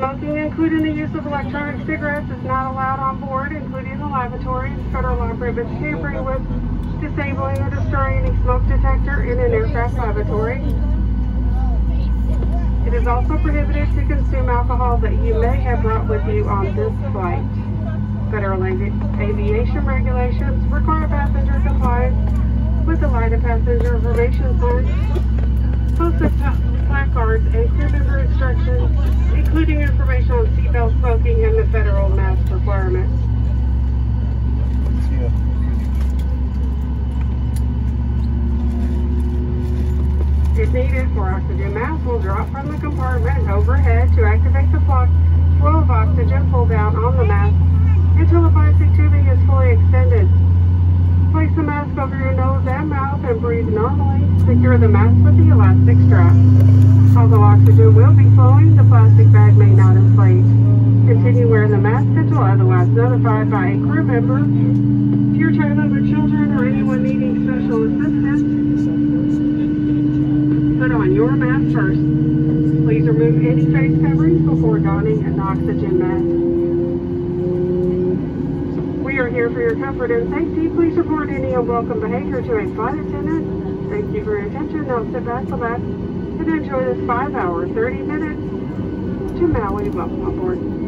Smoking, including the use of electronic cigarettes, is not allowed on board, including the lavatories. Federal law prohibits tampering with, disabling, or destroying a smoke detector in an aircraft lavatory. It is also prohibited to consume alcohol that you may have brought with you on this flight. Federal aviation regulations require passenger compliance with the line of passenger information signs, posted placards, and crew member instructions, including information on seatbelt smoking and the federal mask requirements. If needed for oxygen mask will drop from the compartment overhead to activate the flow flow of oxygen pull down on the mask until the plastic tubing is fully extended. Place the mask over your nose and mouth and breathe normally. Secure the mask with the elastic strap. Although oxygen will be flowing, the plastic bag may not inflate. Continue wearing the mask until otherwise notified by a crew member. If you're traveling with children or anyone needing special assistance, put on your mask first. Please remove any face coverings before donning an oxygen mask. Are here for your comfort and safety. Please report any unwelcome behavior to a flight attendant. Thank you for your attention. Now sit back, relax, and enjoy this 5 hour, 30 minutes to Maui. Welcome aboard.